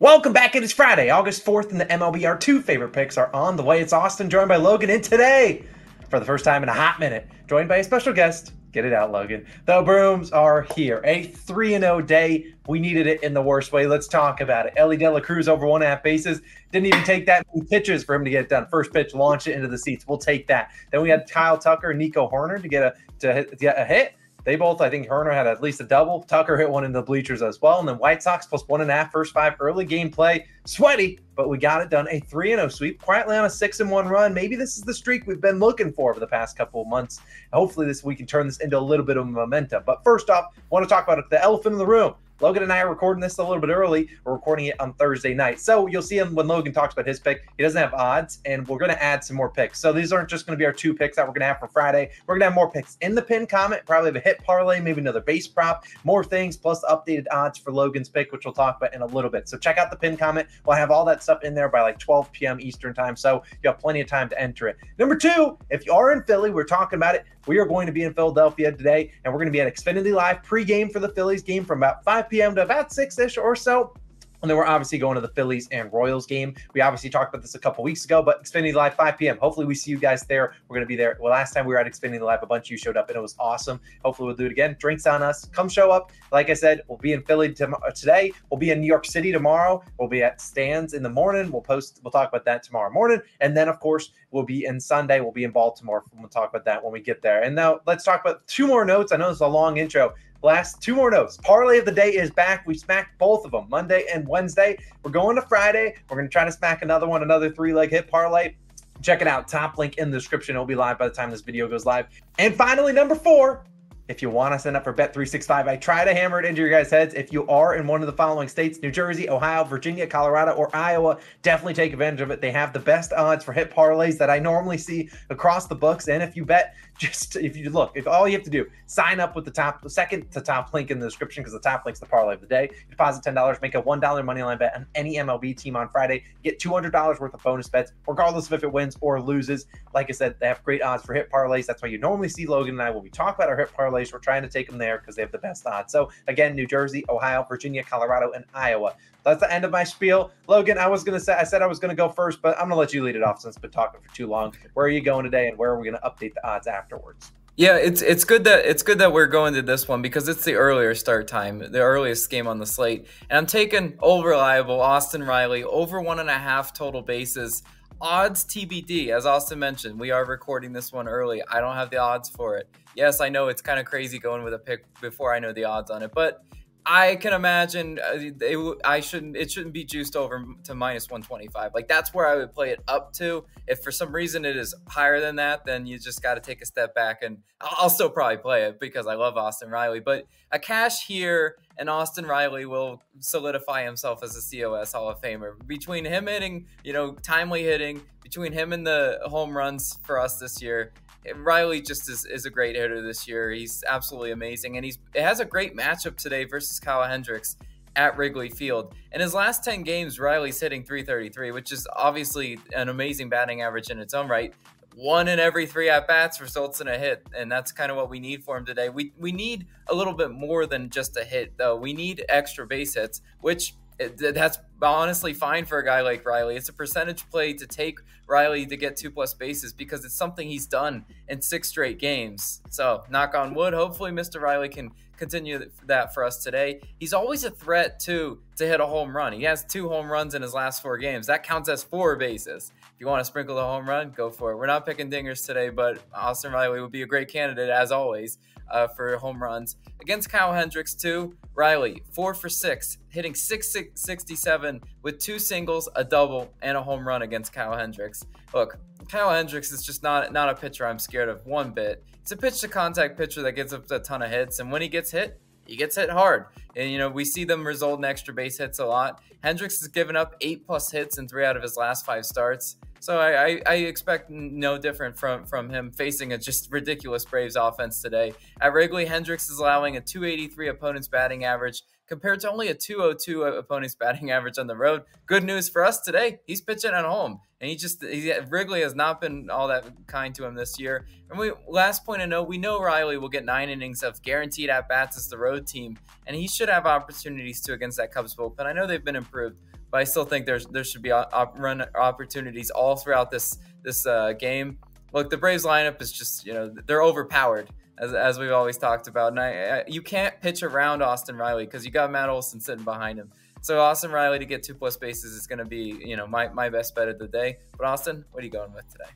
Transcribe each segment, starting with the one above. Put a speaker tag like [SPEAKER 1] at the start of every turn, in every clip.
[SPEAKER 1] Welcome back. It is Friday, August 4th, and the MLB, our two favorite picks, are on the way. It's Austin, joined by Logan, and today, for the first time in a hot minute, joined by a special guest. Get it out, Logan. The Brooms are here. A 3 0 day. We needed it in the worst way. Let's talk about it. Elly De La Cruz over one and a half bases. Didn't even take that many pitches for him to get it done. First pitch, launch it into the seats. We'll take that. Then we had Kyle Tucker and Nico Hoerner to get a to hit, to get a hit. They both, I think Hoerner had at least a double. Tucker hit one in the bleachers as well. And then White Sox plus one and a half, first five early game play. Sweaty, but we got it done. A 3 0 sweep. Quietly on a 6 and 1 run. Maybe this is the streak we've been looking for over the past couple of months. Hopefully, this we can turn this into a little bit of momentum. But first off, want to talk about the elephant in the room. Logan and I are recording this a little bit early. We're recording it on Thursday night. So you'll see him when Logan talks about his pick. He doesn't have odds, and we're going to add some more picks. So these aren't just going to be our two picks that we're going to have for Friday. We're going to have more picks in the pin comment, probably have a hit parlay, maybe another base prop, more things, plus updated odds for Logan's pick, which we'll talk about in a little bit. So check out the pin comment. We'll have all that stuff in there by like 12 p.m. Eastern time. So you have plenty of time to enter it. Number two, if you are in Philly, we're talking about it. We are going to be in Philadelphia today, and we're going to be at Xfinity Live pregame for the Phillies game from about 5 p.m. to about 6 ish or so. And then we're obviously going to the Phillies and Royals game. We obviously talked about this a couple weeks ago, but Xfinity Live 5 p.m. Hopefully we see you guys there. We're going to be there. Well, last time we were at Xfinity Live, a bunch of you showed up and it was awesome. Hopefully we'll do it again. Drinks on us. Come show up. Like I said, we'll be in Philly uh, today. We'll be in New York City tomorrow. We'll be at Stands in the morning. We'll post. We'll talk about that tomorrow morning. And then of course we'll be in Sunday. We'll be in Baltimore. We'll talk about that when we get there. And now let's talk about two more notes. I know it's a long intro. Last two more notes. Parlay of the day is back. We smacked both of them Monday and Wednesday. We're going to Friday. We're going to try to smack another one, another three leg hit parlay. Check it out. Top link in the description. It'll be live by the time this video goes live. And finally, number four, if you want to sign up for Bet365, I try to hammer it into your guys' heads. If you are in one of the following states New Jersey, Ohio, Virginia, Colorado, or Iowa, definitely take advantage of it. They have the best odds for hit parlays that I normally see across the books. And if you bet, just if you look, if all you have to do, sign up with the top, the second to top link in the description because the top link's the parlay of the day. Deposit $10, make a $1 money line bet on any MLB team on Friday, get $200 worth of bonus bets, regardless of if it wins or loses. Like I said, they have great odds for hit parlays. That's why you normally see Logan and I when we talk about our hit parlays parlays. We're trying to take them there because they have the best odds. So again, New Jersey, Ohio, Virginia, Colorado, and Iowa. That's the end of my spiel. Logan, I was gonna say I said I was gonna go first, but I'm gonna let you lead it off since I've been talking for too long. Where are you going today, and where are we gonna update the odds afterwards?
[SPEAKER 2] Yeah, it's it's good that it's good that we're going to this one because it's the earlier start time, the earliest game on the slate, and I'm taking old reliable Austin Riley over one and a half total bases. Odds TBD, as Austin mentioned, we are recording this one early. I don't have the odds for it yes, I know it's kind of crazy going with a pick before I know the odds on it, but I can imagine uh, it, I shouldn't. It shouldn't be juiced over to minus one twenty five. Like that's where I would play it up to. If for some reason it is higher than that, then you just got to take a step back. And I'll still probably play it because I love Austin Riley. But a cash here, and Austin Riley will solidify himself as a COS Hall of Famer. Between him hitting, you know, timely hitting, between him and the home runs for us this year, Riley just is, is a great hitter this year. He's absolutely amazing, and he's it has a great matchup today versus Kyle Hendricks at Wrigley Field. In his last 10 games, Riley's hitting 333, which is obviously an amazing batting average in its own right. One in every three at bats results in a hit, and that's kind of what we need for him today. We we need a little bit more than just a hit, though. We need extra base hits, which that's honestly fine for a guy like Riley. It's a percentage play to take Riley to get two plus bases because it's something he's done in six straight games. So, knock on wood. Hopefully, Mr. Riley can continue that for us today. He's always a threat too to hit a home run. He has two home runs in his last four games. That counts as four bases. If you want to sprinkle a home run, go for it. We're not picking dingers today, but Austin Riley would be a great candidate as always uh, for home runs. Against Kyle Hendricks, too, Riley, four for six, hitting 667 with two singles, a double, and a home run against Kyle Hendricks. Look, Kyle Hendricks is just not, not a pitcher I'm scared of one bit. It's a pitch to contact pitcher that gets up a ton of hits, and when he gets hit, he gets hit hard. And, you know, we see them result in extra base hits a lot. Hendricks has given up eight plus hits in three out of his last five starts. So I, I, I, expect no different from, from him facing a just ridiculous Braves offense today. At Wrigley, Hendricks is allowing a 283 opponent's batting average compared to only a 202 opponent's batting average on the road. Good news for us today. He's pitching at home, and he just he, Wrigley has not been all that kind to him this year. And we last point to note, we know Riley will get nine innings of guaranteed at bats as the road team, and he should have opportunities to against that Cubs bullpen. I know they've been improved. but I still think there's there should be op- run opportunities all throughout this this uh, game. Look, the Braves lineup is just you know they're overpowered as, as we've always talked about, and I, I you can't pitch around Austin Riley because you got Matt Olson sitting behind him. So Austin Riley to get two plus bases is going to be you know my my best bet of the day. But Austin, what are you going with today?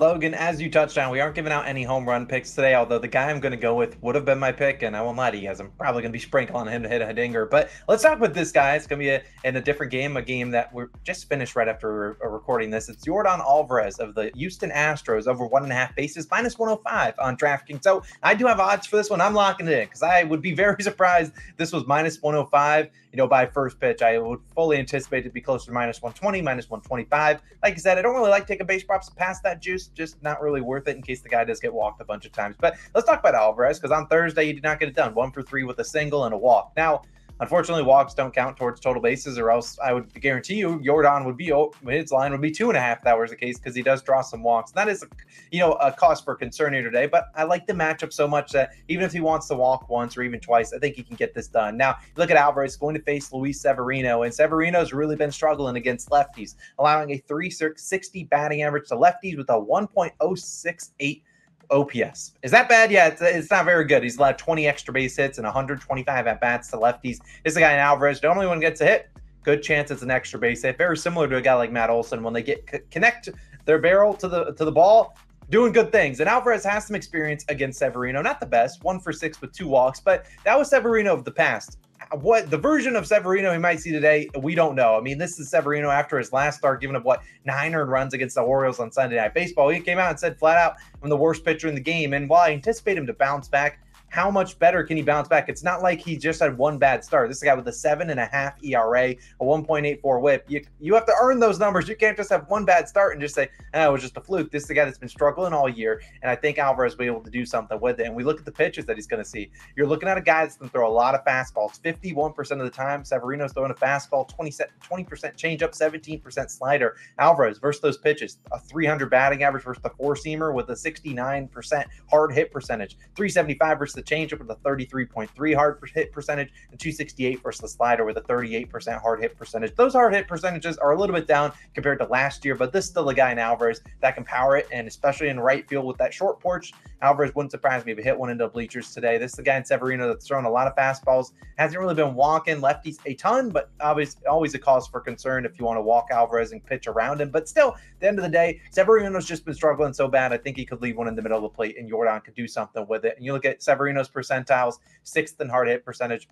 [SPEAKER 1] Logan, as you touched on, we aren't giving out any home run picks today, although the guy I'm going to go with would have been my pick, and I won't lie to you guys, I'm probably going to be sprinkling him to hit a dinger. But let's talk with this guy. It's going to be a, in a different game, a game that we're just finished right after we're uh, recording this. It's Yordan Alvarez of the Houston Astros over one and a half bases, minus 105 on DraftKings. So I do have odds for this one. I'm locking it in because I would be very surprised this was minus 105 you know, by first pitch. I would fully anticipate it to be closer to minus 120, minus 125. Like I said, I don't really like taking base props past that juice, just not really worth it in case the guy does get walked a bunch of times. But let's talk about Alvarez because on Thursday, he did not get it done. One for three with a single and a walk. Now, Unfortunately, walks don't count towards total bases, or else I would guarantee you Yordan would be oh, his line would be two and a half. If that was the case because he does draw some walks. That is, a, you know, a cause for concern here today. But I like the matchup so much that even if he wants to walk once or even twice, I think he can get this done. Now look at Alvarez going to face Luis Severino, and Severino's really been struggling against lefties, allowing a 360 batting average to lefties with a 1.068 OPS. Is that bad? Yeah, it's, it's, not very good. He's allowed 20 extra base hits and 125 at bats to lefties. This is a guy in Alvarez. Normally, when gets a hit, good chance it's an extra base hit. Very similar to a guy like Matt Olson when they get connect their barrel to the to the ball. Doing good things. And Alvarez has some experience against Severino. Not the best, one for six with two walks, but that was Severino of the past what the version of Severino he might see today, we don't know. I mean, this is Severino after his last start, giving up what nine earned runs against the Orioles on Sunday Night Baseball. He came out and said flat out, "I'm the worst pitcher in the game." And while I anticipate him to bounce back, how much better can he bounce back? It's not like he just had one bad start. This is a guy with a seven and a half ERA, a 1.84 whip. You, you have to earn those numbers. You can't just have one bad start and just say, oh, it was just a fluke. This is a guy that's been struggling all year. And I think Alvarez will be able to do something with it. And we look at the pitches that he's going to see. You're looking at a guy that's going to throw a lot of fastballs. 51% of the time, Severino's throwing a fastball, 20, 20% changeup, 17% slider. Alvarez versus those pitches, a 300 batting average versus the four seamer with a 69% hard hit percentage, 375 versus the changeup with a 33.3 hard hit percentage and 268 versus the slider with a 38% hard hit percentage. Those hard hit percentages are a little bit down compared to last year, but this is still a guy in Alvarez that can power it, and especially in right field with that short porch, Alvarez wouldn't surprise me if he hit one into the bleachers today. This is the guy in Severino that's thrown a lot of fastballs, hasn't really been walking lefties a ton, but obviously always a cause for concern if you want to walk Alvarez and pitch around him. But still, at the end of the day, Severino's just been struggling so bad. I think he could leave one in the middle of the plate, and Yordan could do something with it. And you look at Severino Marino's percentiles, sixth in hard hit percentage,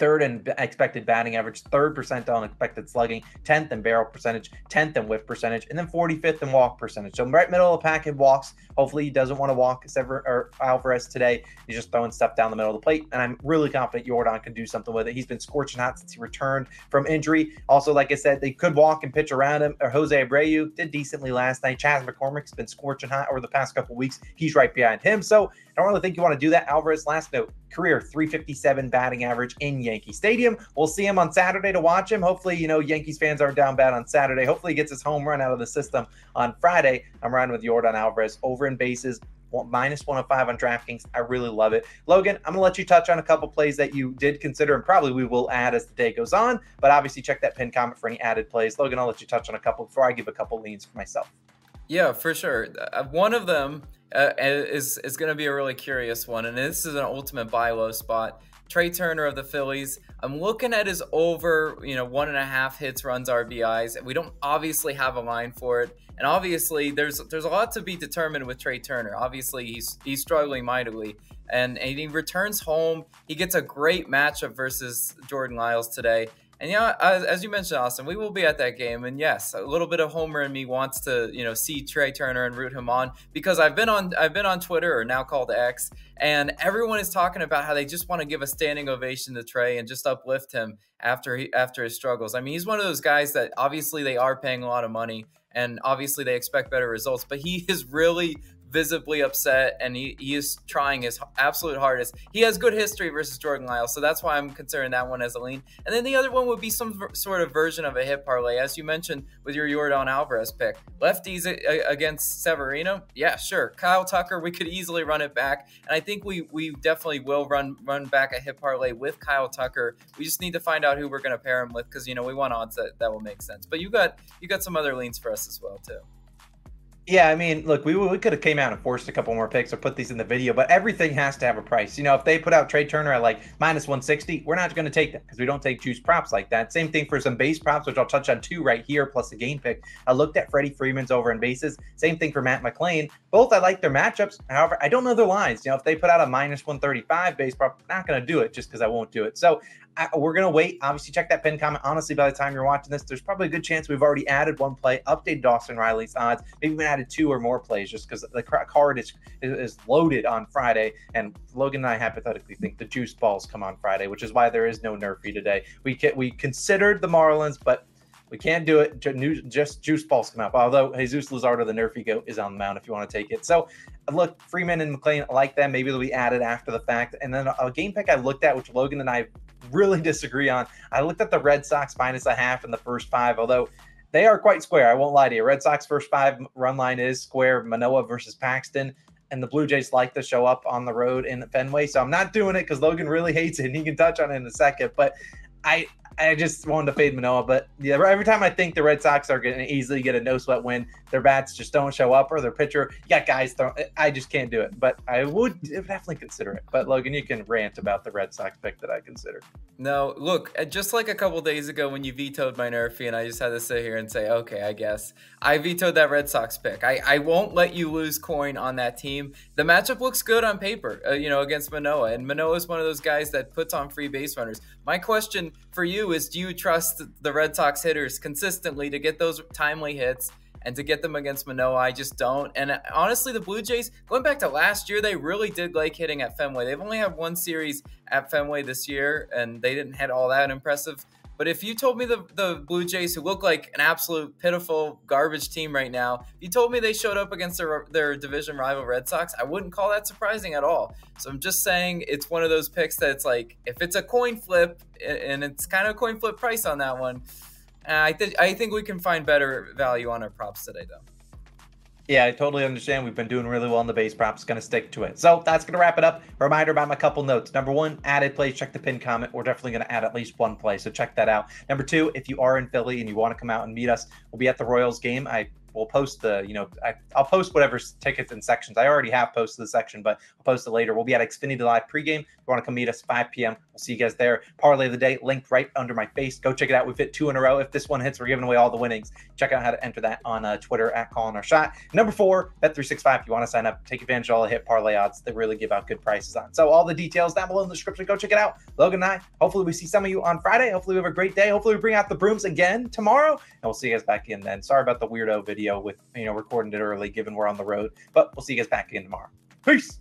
[SPEAKER 1] third in expected batting average, third percentile in expected slugging, 10th in barrel percentage, 10th in whiff percentage, and then 45th in walk percentage. So right middle of the pack in walks. Hopefully he doesn't want to walk Sever or Alvarez today. He's just throwing stuff down the middle of the plate, and I'm really confident Yordan can do something with it. He's been scorching hot since he returned from injury. Also, like I said, they could walk and pitch around him. Or Jose Abreu did decently last night. Chas McCormick's been scorching hot over the past couple weeks. He's right behind him. So I don't really think you want to do that. Alvarez, last note, career 357 batting average in Yankee Stadium. We'll see him on Saturday to watch him. Hopefully, you know, Yankees fans aren't down bad on Saturday. Hopefully, he gets his home run out of the system on Friday. I'm riding with Yordan Alvarez over in bases. Minus 105 on DraftKings. I really love it. Logan, I'm going to let you touch on a couple plays that you did consider and probably we will add as the day goes on. But obviously, check that pin comment for any added plays. Logan, I'll let you touch on a couple before I give a couple leans for myself.
[SPEAKER 2] Yeah, for sure. Uh, one of them uh, is is going to be a really curious one, and this is an ultimate buy low spot. Trea Turner of the Phillies. I'm looking at his over, you know, one and a half hits, runs, RBIs. and We don't obviously have a line for it, and obviously there's there's a lot to be determined with Trea Turner. Obviously he's he's struggling mightily, and, and he returns home. He gets a great matchup versus Jordan Lyles today, and yeah, as, as, you mentioned, Austin, we will be at that game. And yes, a little bit of Homer in me wants to, you know, see Trea Turner and root him on because I've been on I've been on Twitter or now called X, and everyone is talking about how they just want to give a standing ovation to Trea and just uplift him after he after his struggles. I mean, he's one of those guys that obviously they are paying a lot of money and obviously they expect better results, but he is really visibly upset, and he, he is trying his absolute hardest. He has good history versus Jordan Lyles, so that's why I'm considering that one as a lean. And then the other one would be some sort of version of a hit parlay, as you mentioned with your Yordan Alvarez pick. Lefties against Severino, yeah, sure. Kyle Tucker, we could easily run it back, and I think we we definitely will run run back a hit parlay with Kyle Tucker. We just need to find out who we're going to pair him with because you know we want odds that that will make sense. But you got you got some other leans for us as well too.
[SPEAKER 1] Yeah, I mean, look, we, we could have came out and forced a couple more picks or put these in the video, but everything has to have a price. You know, if they put out Trea Turner at like minus 160, we're not going to take that because we don't take juice props like that. Same thing for some base props, which I'll touch on two right here, plus a game pick. I looked at Freddie Freeman's over in bases. Same thing for Matt McLain. Both I like their matchups. However, I don't know their lines. You know, if they put out a minus 135 base prop, not going to do it just because I won't do it. So I, we're going to wait. Obviously, check that pin comment. Honestly, by the time you're watching this, there's probably a good chance we've already added one play, updated Dawson Riley's odds, maybe even added two or more plays just because the card is, is loaded on Friday. And Logan and I hypothetically think the juice balls come on Friday, which is why there is no NRFI today. We can, we considered the Marlins, but we can't do it. Just juice balls come up. Although Jesus Luzardo, the NRFI goat, is on the mound if you want to take it. So look, Freeman and McLain like them. Maybe they'll be added after the fact. And then a game pick I looked at, which Logan and I really disagree on. I looked at the Red Sox minus a half in the first five, although they are quite square. I won't lie to you. Red Sox first five run line is square. Manoah versus Paxton. And the Blue Jays like to show up on the road in Fenway. So I'm not doing it because Logan really hates it. And he can touch on it in a second. But I I just wanted to fade Manoah, but yeah, every time I think the Red Sox are going to easily get a no sweat win, their bats just don't show up, or their pitcher, you got guys throw. I just can't do it, but I would definitely consider it. But Logan, you can rant about the Red Sox pick that I consider.
[SPEAKER 2] No, look, uh, just like a couple days ago when you vetoed my NRFI, and I just had to sit here and say, okay, I guess I vetoed that Red Sox pick. I, I won't let you lose coin on that team. The matchup looks good on paper, uh, you know, against Manoah, and Manoah is one of those guys that puts on free base runners. My question for you is, do you trust the Red Sox hitters consistently to get those timely hits? and to get them against Manoah, I just don't. And uh, honestly, the Blue Jays, going back to last year, they really did like hitting at Fenway. They've only had one series at Fenway this year, and they didn't hit all that impressive. But if you told me the, the Blue Jays, who look like an absolute pitiful garbage team right now, if you told me they showed up against their, their division rival Red Sox, I wouldn't call that surprising at all. So I'm just saying it's one of those picks that it's like, if it's a coin flip, and it's kind of a coin flip price on that one, uh, I think I think we can find better value on our props today, though.
[SPEAKER 1] Yeah, I totally understand. We've been doing really well on the base props. Going to stick to it. So that's going to wrap it up. Reminder about my couple notes. Number one, added plays. Check the pin comment. We're definitely going to add at least one play. So check that out. Number two, if you are in Philly and you want to come out and meet us, we'll be at the Royals game. I we'll post the, you know, I, will post whatever tickets and sections. I already have posted the section, but I'll post it later. We'll be at Xfinity Live pregame. If you want to come meet us 5 p.m., see you guys there. Parlay of the day linked right under my face. Go check it out. We've hit two in a row. If this one hits, we're giving away all the winnings. Check out how to enter that on uh, Twitter at calling our shot. Number four, Bet365. If you want to sign up, take advantage of all the hit parlay odds that really give out good prices on. So all the details down below in the description. Go check it out. Logan and I, hopefully we see some of you on Friday. Hopefully we have a great day. Hopefully we bring out the brooms again tomorrow, and we'll see you guys back in then. Sorry about the weirdo video with, you know, recording it early, given we're on the road. But we'll see you guys back again tomorrow. Peace.